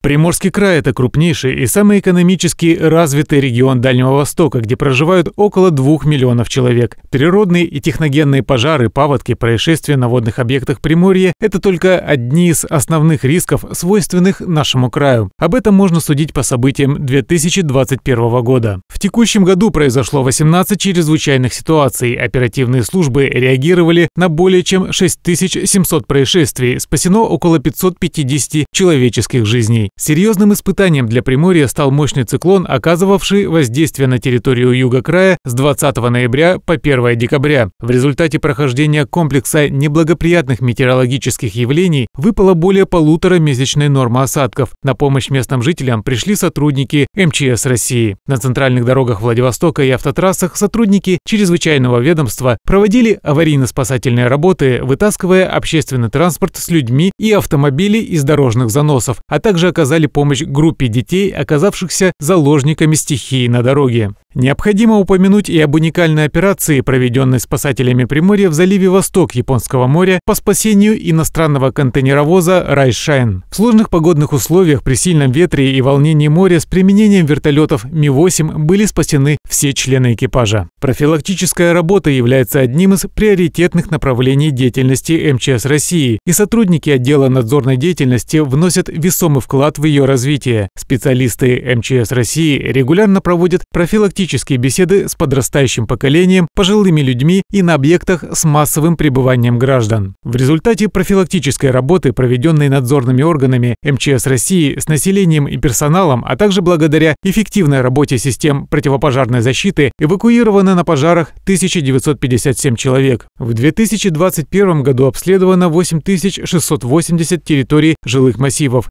Приморский край – это крупнейший и самый экономически развитый регион Дальнего Востока, где проживают около двух миллионов человек. Природные и техногенные пожары, паводки, происшествия на водных объектах Приморья – это только одни из основных рисков, свойственных нашему краю. Об этом можно судить по событиям 2021 года. В текущем году произошло 18 чрезвычайных ситуаций. Оперативные службы реагировали на более чем 6700 происшествий. Спасено около 550 человеческих жизней. Серьезным испытанием для Приморья стал мощный циклон, оказывавший воздействие на территорию юга края с 20 ноября по 1 декабря. В результате прохождения комплекса неблагоприятных метеорологических явлений выпало более полутора месячной нормы осадков. На помощь местным жителям пришли сотрудники МЧС России. На центральных дорогах Владивостока и автотрассах сотрудники чрезвычайного ведомства проводили аварийно-спасательные работы, вытаскивая общественный транспорт с людьми и автомобили из дорожных заносов, а также оказывая оказали помощь группе детей, оказавшихся заложниками стихии на дороге. Необходимо упомянуть и об уникальной операции, проведенной спасателями Приморья в заливе Восток Японского моря по спасению иностранного контейнеровоза «Райшайн». В сложных погодных условиях при сильном ветре и волнении моря с применением вертолетов Ми-8 были спасены все члены экипажа. Профилактическая работа является одним из приоритетных направлений деятельности МЧС России, и сотрудники отдела надзорной деятельности вносят весомый вклад в ее развитие. Специалисты МЧС России регулярно проводят профилактические беседы с подрастающим поколением, пожилыми людьми и на объектах с массовым пребыванием граждан. В результате профилактической работы, проведенной надзорными органами МЧС России с населением и персоналом, а также благодаря эффективной работе систем противопожарной защиты, эвакуировано на пожарах 1957 человек. В 2021 году обследовано 8680 территорий жилых массивов,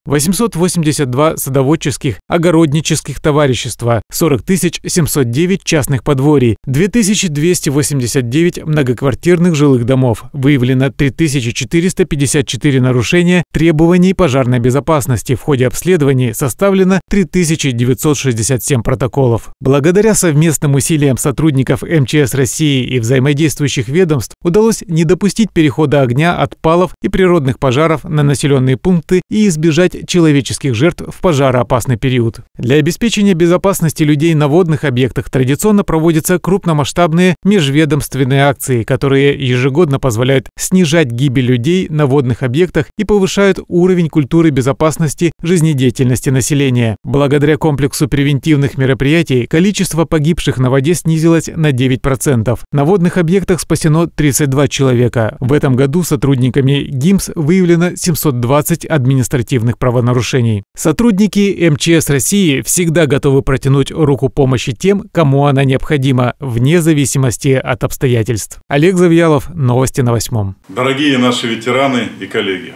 882 садоводческих, огороднических товарищества, 40 700 709 частных подворий, 2289 многоквартирных жилых домов. Выявлено 3454 нарушения требований пожарной безопасности. В ходе обследований составлено 3967 протоколов. Благодаря совместным усилиям сотрудников МЧС России и взаимодействующих ведомств удалось не допустить перехода огня от палов и природных пожаров на населенные пункты и избежать человеческих жертв в пожароопасный период. Для обеспечения безопасности людей на водных объектах традиционно проводятся крупномасштабные межведомственные акции, которые ежегодно позволяют снижать гибель людей на водных объектах и повышают уровень культуры безопасности жизнедеятельности населения. Благодаря комплексу превентивных мероприятий количество погибших на воде снизилось на 9%. На водных объектах спасено 32 человека. В этом году сотрудниками ГИМС выявлено 720 административных правонарушений. Сотрудники МЧС России всегда готовы протянуть руку помощи тем, кому она необходима, вне зависимости от обстоятельств. Олег Завьялов, новости на восьмом. Дорогие наши ветераны и коллеги,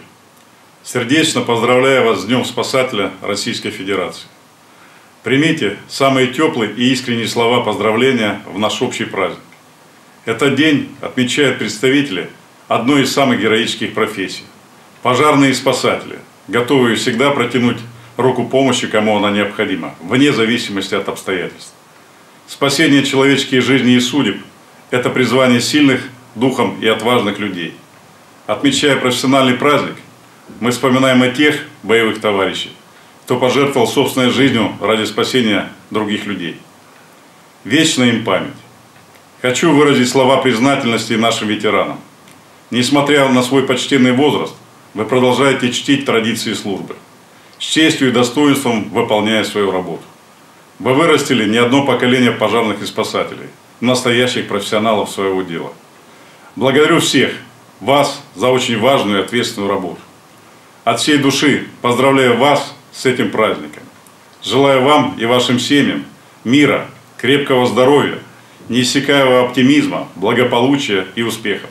сердечно поздравляю вас с Днем Спасателя Российской Федерации. Примите самые теплые и искренние слова поздравления в наш общий праздник. Этот день отмечают представители одной из самых героических профессий – пожарные спасатели, готовые всегда протянуть руку помощи, кому она необходима, вне зависимости от обстоятельств. Спасение человеческих жизней и судеб – это призвание сильных духом и отважных людей. Отмечая профессиональный праздник, мы вспоминаем о тех боевых товарищей, кто пожертвовал собственной жизнью ради спасения других людей. Вечная им память. Хочу выразить слова признательности нашим ветеранам. Несмотря на свой почтенный возраст, вы продолжаете чтить традиции службы, с честью и достоинством выполняя свою работу. Вы вырастили не одно поколение пожарных и спасателей, настоящих профессионалов своего дела. Благодарю всех вас за очень важную и ответственную работу. От всей души поздравляю вас с этим праздником. Желаю вам и вашим семьям мира, крепкого здоровья, неиссякаемого оптимизма, благополучия и успехов.